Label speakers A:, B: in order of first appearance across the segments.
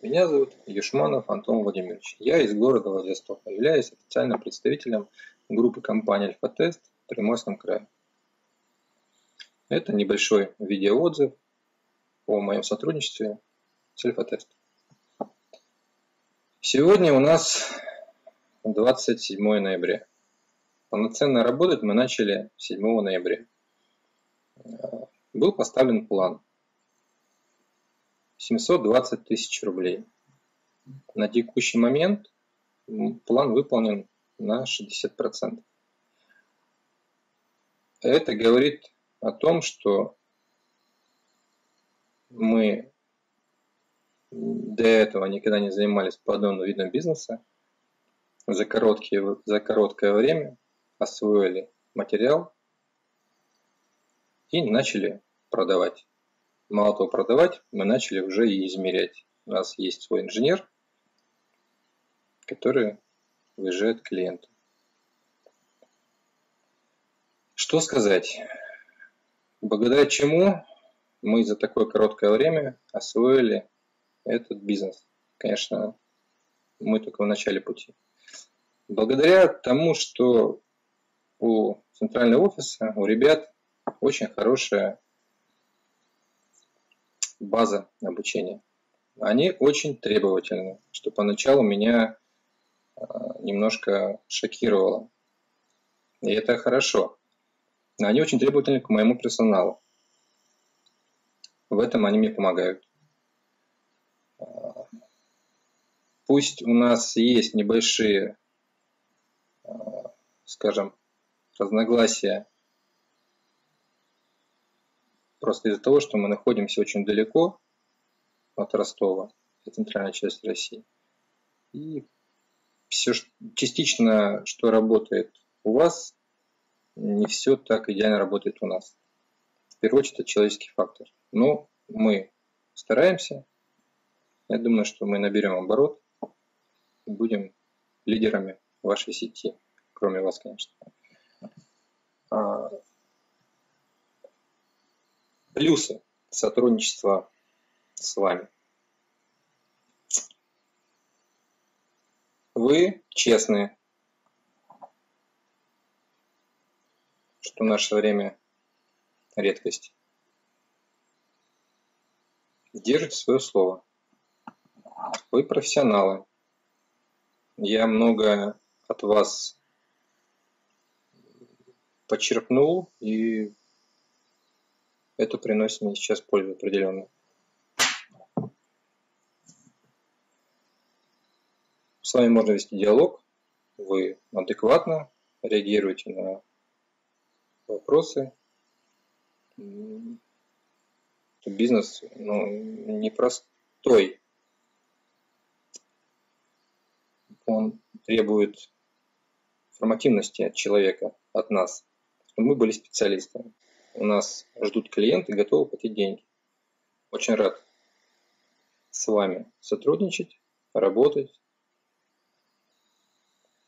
A: Меня зовут Юшманов Антон Владимирович. Я из города Владивостока, являюсь официальным представителем группы компании Альфа-Тест в Приморском крае. Это небольшой видеоотзыв о моем сотрудничестве с Альфа-Тест. Сегодня у нас 27 ноября. Полноценно работать мы начали 7 ноября. Был поставлен план 720 тысяч рублей. На текущий момент план выполнен на 60%. Это говорит о том, что мы до этого никогда не занимались подобным видом бизнеса. За, короткие, за короткое время освоили материал и начали продавать. Мало того продавать, мы начали уже и измерять. У нас есть свой инженер, который выезжает к клиенту. Что сказать? Благодаря чему мы за такое короткое время освоили этот бизнес. Конечно, мы только в начале пути. Благодаря тому, что у центрального офиса, у ребят очень хорошая база обучения. Они очень требовательны, что поначалу меня а, немножко шокировало. И это хорошо. Они очень требовательны к моему персоналу. В этом они мне помогают. А, пусть у нас есть небольшие, а, скажем, разногласия Просто из-за того, что мы находимся очень далеко от Ростова, это центральная часть России. И все частично, что работает у вас, не все так идеально работает у нас. В первую очередь, это человеческий фактор. Но мы стараемся. Я думаю, что мы наберем оборот и будем лидерами вашей сети, кроме вас, конечно. Плюсы сотрудничества с вами. Вы честные, что в наше время редкость. Держите свое слово. Вы профессионалы. Я много от вас почерпнул и это приносит мне сейчас пользу определенную. С вами можно вести диалог, вы адекватно реагируете на вопросы. Бизнес ну, непростой. Он требует формативности от человека, от нас, мы были специалистами у нас ждут клиенты, готовы платить деньги. Очень рад с вами сотрудничать, работать.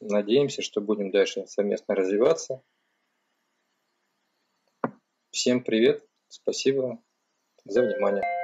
A: Надеемся, что будем дальше совместно развиваться. Всем привет, спасибо за внимание.